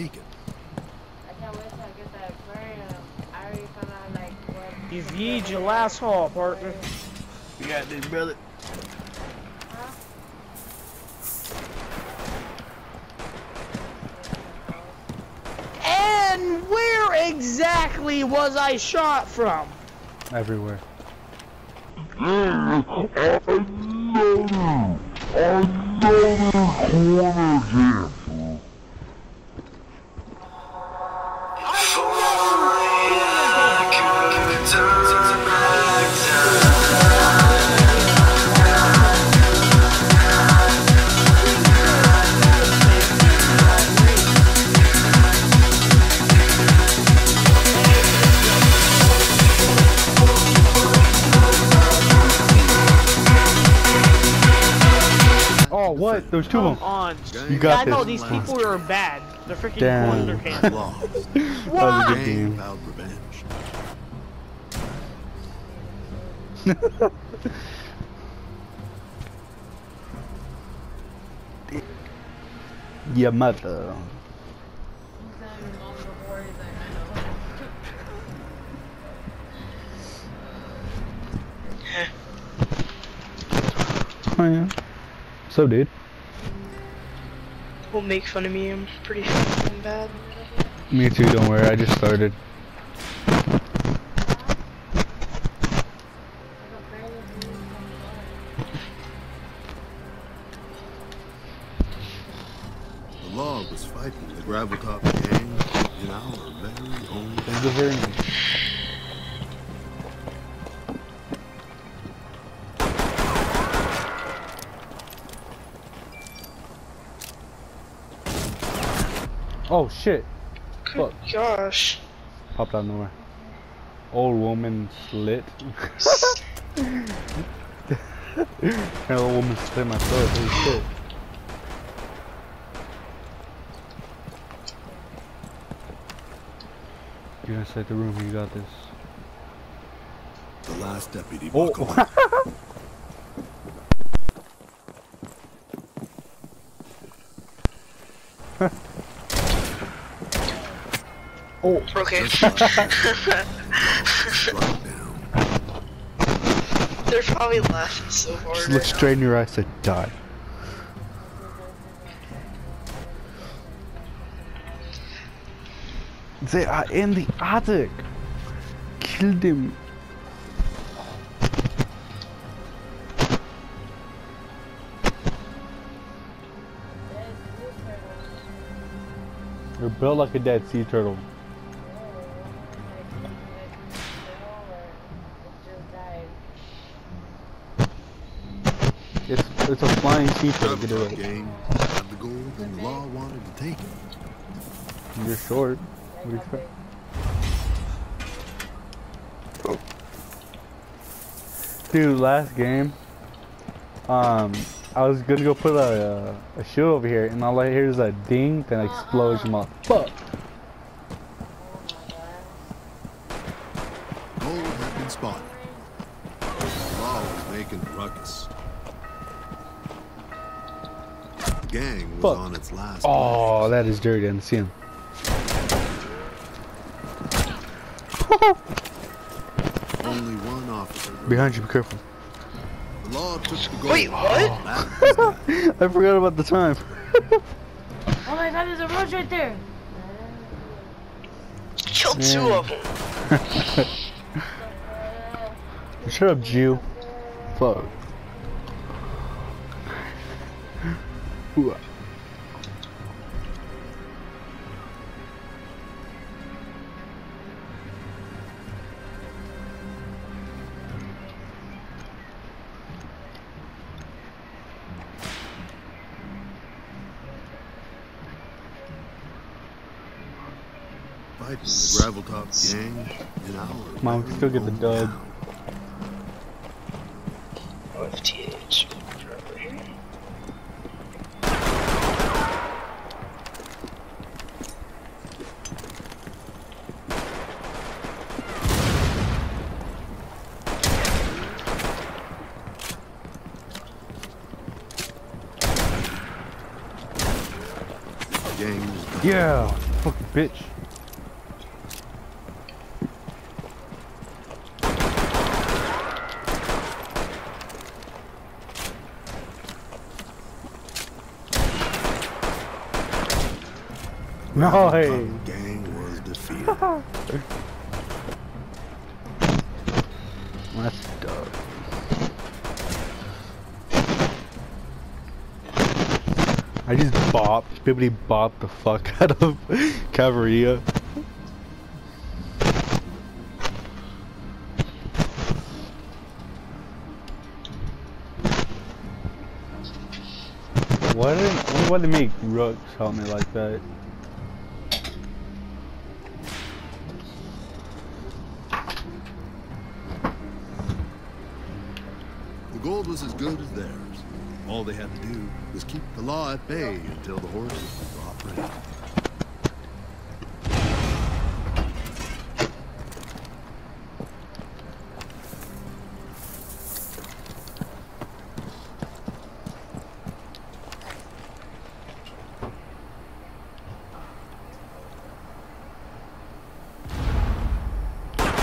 mistaken. I can't wait till I get that aquarium. I already found out like what. He's yeed your last haul, partner. You got this, brother. And where exactly was I shot from? Everywhere. I know you. I. what? There's two Come of them. on. You Yeah, got I know these people are bad. They're freaking Damn. wonder cancer. Lost. That was a What? good game. Your mother. Oh yeah. So dude. Will make fun of me. I'm pretty fucking bad. Me too, don't worry, I just started. The law was fighting the gravel top gang in our very own Oh shit. Good Fuck. gosh. Popped out of nowhere. Old woman slit. That old woman slit my throat. Holy shit. You're inside the room. You got this. The last deputy Oh. Oh. Okay. Struck. They're probably laughing so hard. Just right look now. straight in your eyes and die. They are in the attic. Killed him. You're built like a dead sea turtle. It's a flying sea turtle. Gravel Get top away. gang had the gold and law wanted to take it. You're short. What do you? Dude, last game, um, I was gonna go put a, a, a shoe over here, and all I hear is a ding, then explosion. Uh Fuck. Gold had been spotted. The law making ruckus. The gang was Fuck. on its last Oh, that is dirty. I didn't see him. Only one officer. Behind you, be careful. The law took the. Wait, what? That was it. I forgot about the time. Oh my god, there's a roach right there. Killed two of them. Shut up, Jew. Fuck. Ooh. Gravel top gang in our Come on, we can still get the very dub. OFTH. Yeah, fucking bitch. No, oh, hey. Gang was defeated. That's dope. I just bop, bibbity bop the fuck out of Cavarilla. Why did why did they make Rooks help me like that? The gold was as good as theirs. All they had to do was keep the law at bay until the horses were brought ready.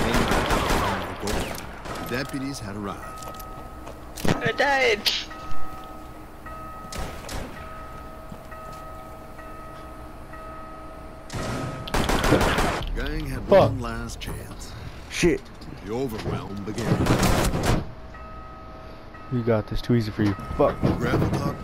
Meanwhile, the gold, the deputies had arrived. I died. Fuck. one last chance. Shit. The overwhelm began. You got this. Too easy for you. Fuck. Gravel Top